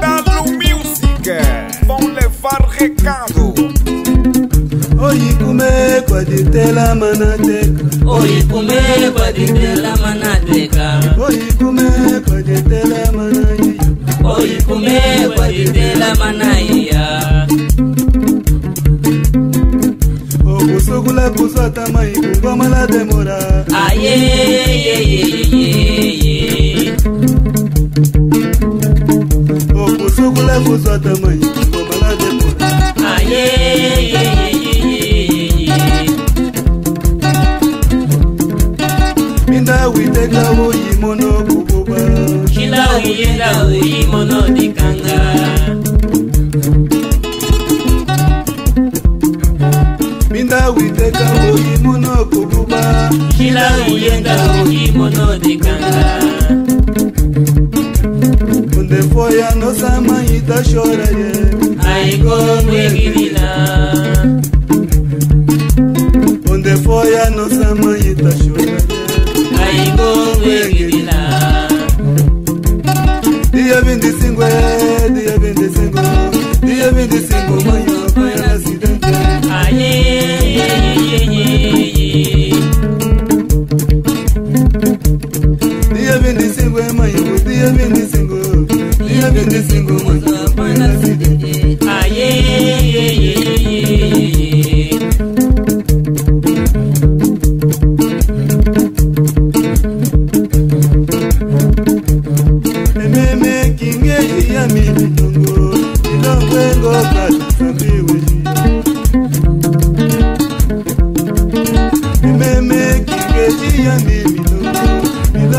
Dalo Music vão levar recado. Oi, comeco a la manateca. Oi, comeco a la manateca. Oi, comeco a la manaia. Oi, comeco a la manaia. Busukula busata mai kungoma la demora. Aye, ye, ye, ye, ye. Minda witeka woyimono kububa kila uyenda uyimono dikanga minda witeka woyimono kububa kila uyenda uyimono dikanga ondefoya nosama itashora ye aigongwegilila ondefoya nosama itashora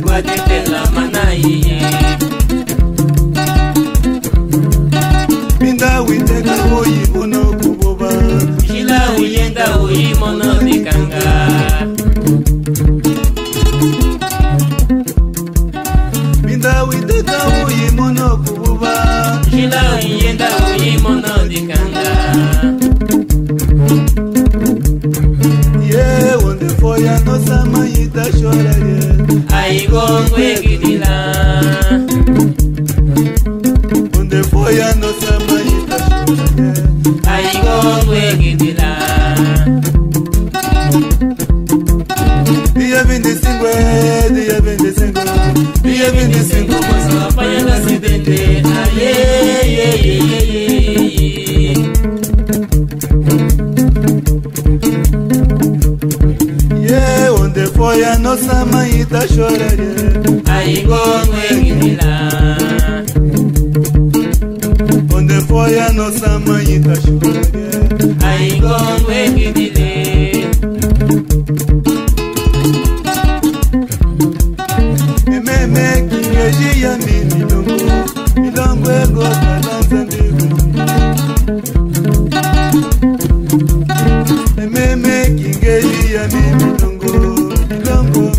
badetela mana ye foi a nossa mãe da chorando, Aí como é Onde foi a nossa mãe da chorando, Aí como é que E me que regia me milongo, milongo é gota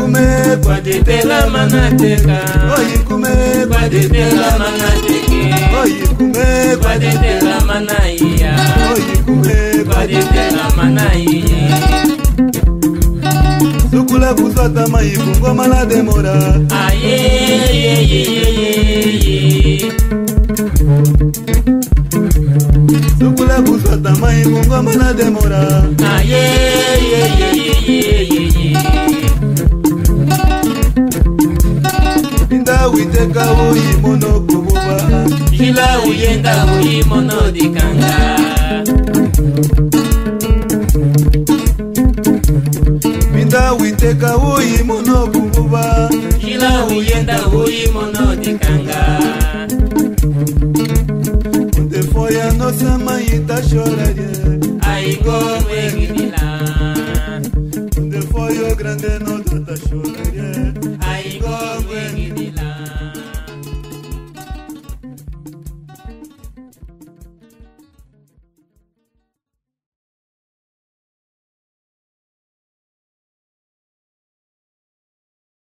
oyikume badepelama na teka oyikume badepelama na teke oyikume badepelama na iya oyikume badepelama na iye sukula kusata mayikungo malade mora ayeyeyeyeyeye sukula kusata mayikungo malade mora ayeyeyeye ayeyeyeyeye witeka uyimono kububa. Jila uyenda uyimono dikanga. Minda witeka uyimono kububa. Jila uyenda uyimono dikanga. Ndefo ya nosama itashorarie Aigo mwegidila ndefo yo grande no